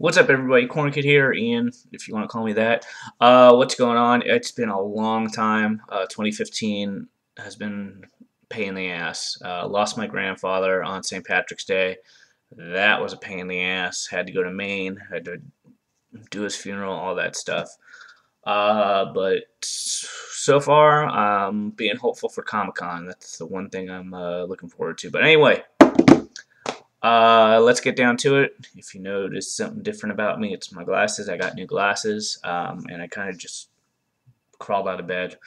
What's up, everybody? Korn Kid here, Ian, if you want to call me that. Uh, what's going on? It's been a long time. Uh, 2015 has been pain in the ass. Uh, lost my grandfather on St. Patrick's Day. That was a pain in the ass. Had to go to Maine. Had to do his funeral, all that stuff. Uh, but so far, I'm being hopeful for Comic Con. That's the one thing I'm uh, looking forward to. But anyway, uh, let's get down to it. If you notice something different about me, it's my glasses. I got new glasses, um, and I kind of just crawled out of bed.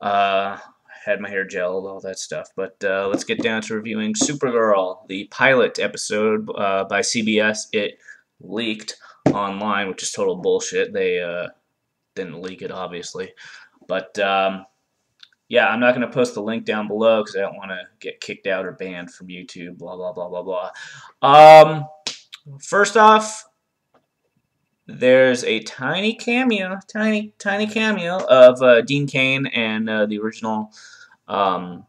Uh, had my hair gelled, all that stuff. But uh, let's get down to reviewing Supergirl, the pilot episode uh, by CBS. It leaked online, which is total bullshit. They uh, didn't leak it, obviously. But um, yeah, I'm not going to post the link down below because I don't want to get kicked out or banned from YouTube, blah, blah, blah, blah, blah. Um, first off, there's a tiny cameo, tiny, tiny cameo of uh, Dean Cain and uh, the original um,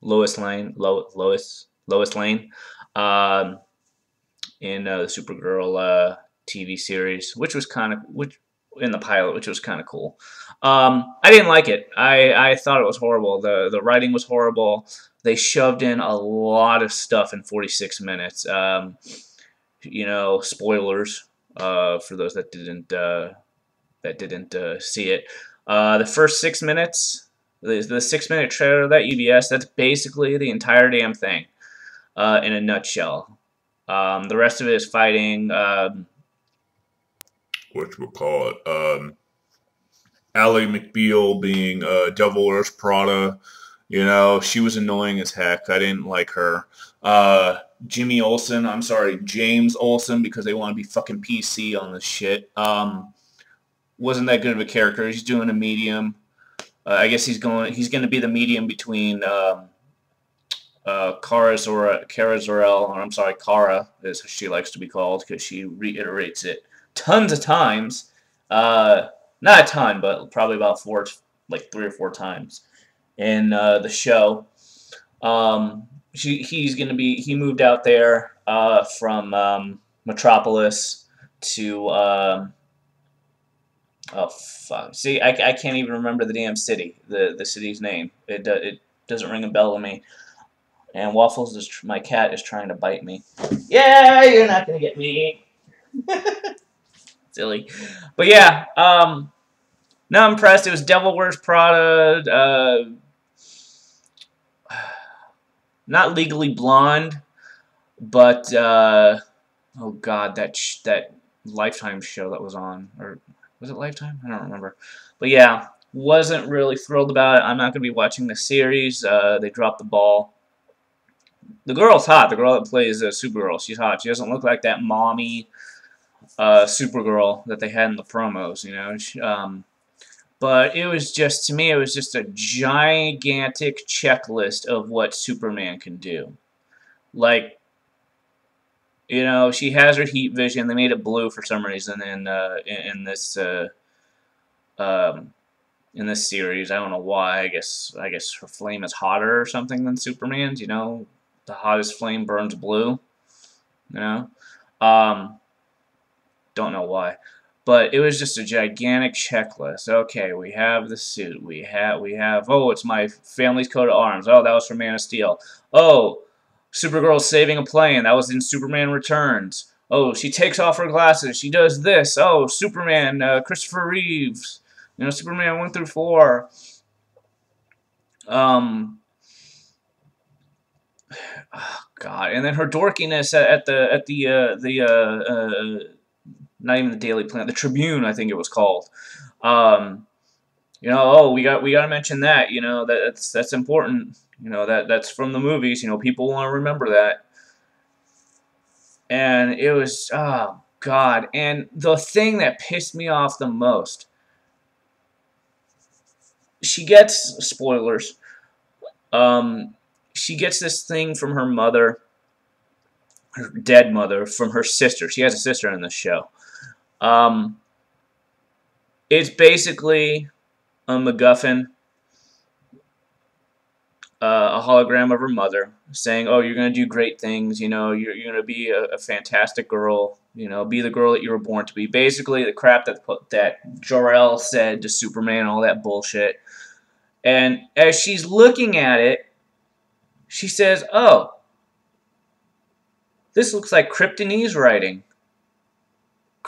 Lois Lane, Lo Lois, Lois Lane, um, in uh, the Supergirl uh, TV series, which was kind of, which in the pilot, which was kind of cool. Um, I didn't like it. I, I thought it was horrible. The the writing was horrible. They shoved in a lot of stuff in 46 minutes. Um, you know, spoilers uh, for those that didn't uh, that didn't uh, see it. Uh, the first six minutes, the, the six minute trailer of that CBS, that's basically the entire damn thing uh, in a nutshell. Um, the rest of it is fighting. What you would call it? Um, Ally McBeal being uh, Devil Wears Prada. You know, she was annoying as heck. I didn't like her. Uh, Jimmy Olsen, I'm sorry, James Olsen, because they want to be fucking PC on this shit. Um, wasn't that good of a character. He's doing a medium. Uh, I guess he's going. He's going to be the medium between um, uh, Kara Zor Kara Zor-El, or I'm sorry, Kara, as she likes to be called, because she reiterates it tons of times. Uh, not a ton, but probably about four, like three or four times in uh, the show. Um, she, he's going to be, he moved out there uh, from um, Metropolis to, um, oh fuck, see, I, I can't even remember the damn city, the, the city's name. It, it doesn't ring a bell to me. And Waffles, is, my cat, is trying to bite me. Yeah, you're not going to get me. silly. But yeah, um, not impressed. It was Devil Wears Prada. Uh, not Legally Blonde, but uh, oh god, that that Lifetime show that was on, or was it Lifetime? I don't remember. But yeah, wasn't really thrilled about it. I'm not going to be watching the series. Uh, they dropped the ball. The girl's hot. The girl that plays uh, Supergirl, she's hot. She doesn't look like that mommy uh, Supergirl that they had in the promos, you know. Um, but it was just, to me, it was just a gigantic checklist of what Superman can do. Like, you know, she has her heat vision. They made it blue for some reason in uh, in, this uh, um, in this series. I don't know why. I guess I guess her flame is hotter or something than Superman's. You know, the hottest flame burns blue. You know, um, don't know why. But it was just a gigantic checklist. Okay, we have the suit. We have, we have, oh, it's my family's coat of arms. Oh, that was from Man of Steel. Oh, Supergirl saving a plane. That was in Superman Returns. Oh, she takes off her glasses. She does this. Oh, Superman, uh, Christopher Reeves. You know, Superman 1 through 4. Um, oh, God. And then her dorkiness at, at the, at the, uh, the, uh, uh not even the Daily Planet, the Tribune, I think it was called. Um, you know, oh, we got we got to mention that. You know, that, that's that's important. You know, that that's from the movies. You know, people want to remember that. And it was, oh God. And the thing that pissed me off the most, she gets spoilers. Um, she gets this thing from her mother, her dead mother, from her sister. She has a sister in this show. Um, it's basically a MacGuffin uh, a hologram of her mother saying, "Oh, you're gonna do great things. You know, you're, you're gonna be a, a, fantastic girl. You know, be the girl that you were born to be." Basically, the crap that that Jor-El said to Superman, all that bullshit. And as she's looking at it, she says, "Oh, this looks like Kryptonese writing."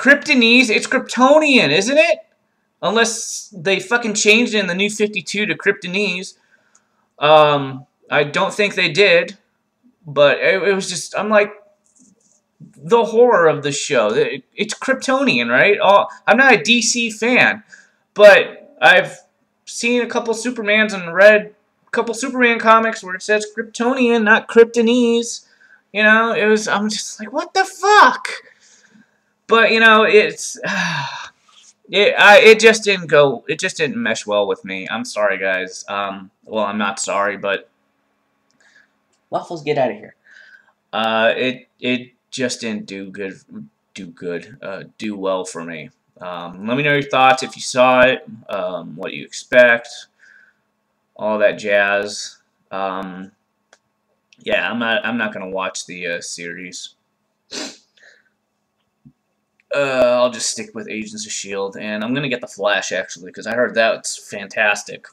Kryptonese? It's Kryptonian, isn't it? Unless they fucking changed it in the new 52 to Kryptonese. Um, I don't think they did, but it, it was just, I'm like, the horror of the show. It, it's Kryptonian, right? Oh, I'm not a DC fan, but I've seen a couple Supermans and read a couple Superman comics where it says Kryptonian, not Kryptonese. You know, it was, I'm just like, what the fuck? But, you know, it's... it, I, it just didn't go, it just didn't mesh well with me. I'm sorry, guys. Um, well, I'm not sorry, but... Waffles, get out of here. Uh, it, it just didn't do good, do good, uh, do well for me. Um, let me know your thoughts if you saw it, um, what you expect, all that jazz. Um, yeah, I'm not, I'm not gonna watch the uh, series. Uh, I'll just stick with Agents of S.H.I.E.L.D. And I'm going to get The Flash, actually, because I heard that's fantastic.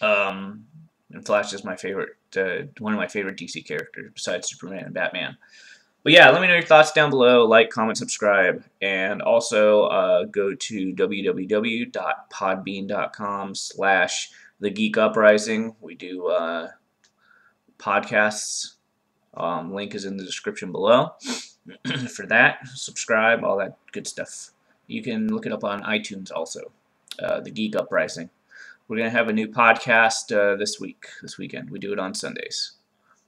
Um, and Flash is my favorite, uh, one of my favorite DC characters, besides Superman and Batman. But yeah, let me know your thoughts down below. Like, comment, subscribe. And also, uh, go to www.podbean.com slash The Geek Uprising. We do uh, podcasts. Um, link is in the description below. for that. Subscribe, all that good stuff. You can look it up on iTunes also, uh, The Geek Uprising. We're going to have a new podcast uh, this week, this weekend. We do it on Sundays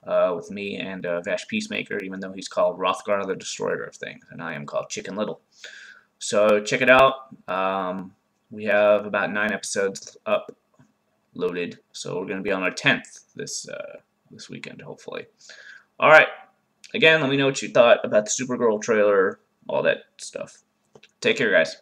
uh, with me and uh, Vash Peacemaker, even though he's called Rothgar the Destroyer of Things, and I am called Chicken Little. So check it out. Um, we have about nine episodes up loaded, so we're going to be on our 10th this, uh, this weekend, hopefully. All right. Again, let me know what you thought about the Supergirl trailer, all that stuff. Take care, guys.